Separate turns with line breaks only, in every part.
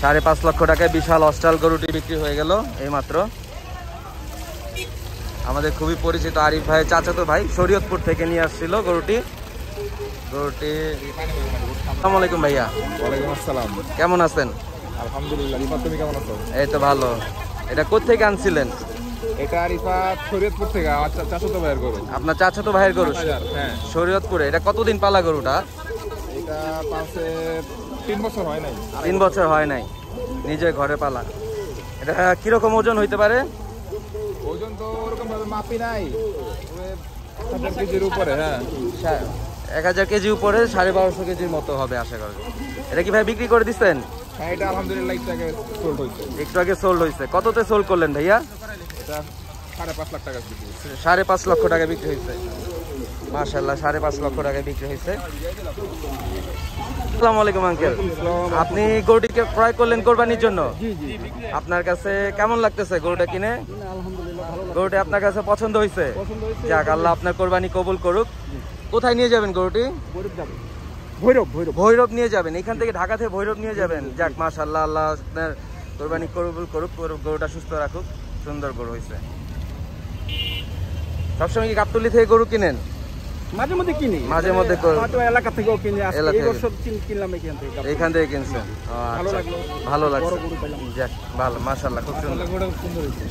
সাড়ে পাঁচ লক্ষ টাকায় বিশাল অস্টাল গরুটি বিক্রি হয়ে গেল এইমাত্র। আমাদের খুবই পরিচিত আরিফ ভাই চাচাতো ভাই শরীয়তপুর থেকে নিয়ে আসছিল গরুটি। গরুটি আসসালামু আলাইকুম ভাইয়া।
ওয়ালাইকুম আসসালাম।
কেমন আছেন?
আলহামদুলিল্লাহ রিফাত তুমি কেমন আছো?
এই তো ভালো। এটা কোথেকে আনছিলেন?
এটা রিফাত শরীয়তপুর থেকে আমার চাচাতো ভাইয়ের গরু।
আপনার চাচাতো ভাইয়ের গরু?
হ্যাঁ।
শরীয়তপুরে। এটা কতদিন পালা গরুটা?
এটা পাশে তিন বছর হয় নাই।
তিন বছর হয় নাই। নিজের ঘরে পালা। এটা কীরকম ওজন হইতে পারে?
ওজন তো ওরকম ভাবে মাপি নাই। হাজার কেজির উপরে হ্যাঁ।
এক হাজার কেজি উপরে সাড়ে বারোশো কেজির মতো হবে আশা করি। এটা কি ভাই বিক্রি করে দিচ্ছেন
হ্যাঁ এটা আলহামদুলিল্লাহ একটাকে সোল্ড হয়েছে
একটু আগে সোল্ড হয়েছে কততে সোল্ড করলেন ভাইয়া?
এটা সাড়ে পাঁচ লাখ টাকা
সাড়ে পাঁচ লক্ষ টাকা বিক্রি হয়েছে মাশাল্লাহ সাড়ে পাঁচ লক্ষ টাকা বিক্রি হয়েছে। আসসালামু আলাইকুম আঙ্কেল। আপনি গরুটিকে ক্রয় করলেন কোরবানির জন্য? আপনার কাছে কেমন লাগতেছে গরুটা কিনে? গরুটি আপনার কাছে পছন্দ হয়েছে? যাক আল্লাহ আপনার কোরবানি কবুল করুক। কোথায় নিয়ে যাবেন গরুটি?
ভৈরব ভৈরব
ভৈরব। নিয়ে যাবেন? এখান থেকে ঢাকা থেকে ভৈরব নিয়ে যাবেন? যাক মাশাল্লাহ আল্লাহ আপনার কোরবানি কবুল করুক গরুটা সুস্থ রাখুক। সুন্দর গরু হয়েছে। সবসময় কি গাবতলি থেকে গরু কিনেন?
মাঝে মধ্যে কিনি
মাঝে মধ্যে
এলাকা থেকেও কিনি। এই
থেকে।
বছর কিনলাম এখান থেকে
এইখান থেকে কিনছেন?
ভালো
আচ্ছা।
লাগল।
ভালো লাগছে। যাক ভালো খুব সুন্দর।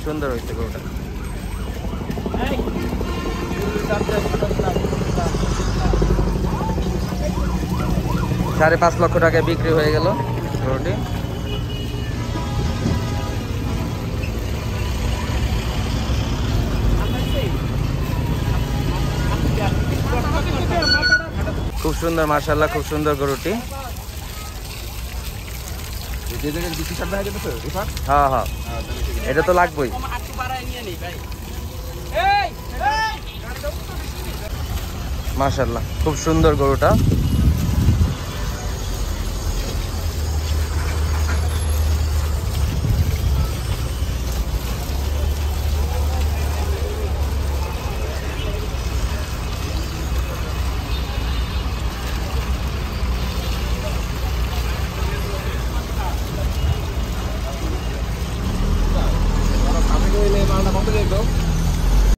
সুন্দর হয়েছে
গরুটা। সাড়ে পাঁচ লক্ষ টাকায় বিক্রি হয়ে গেল গরুটি। খুব সুন্দর মার্শাল্লাহ খুব সুন্দর গরুটি।
যে জায়গায় বেশি সার দেখা যেতেছে রিফাত
হ্যাঁ হ্যাঁ। এটা তো লাগবেই। মার্শাল্লাহ খুব সুন্দর গরুটা। though.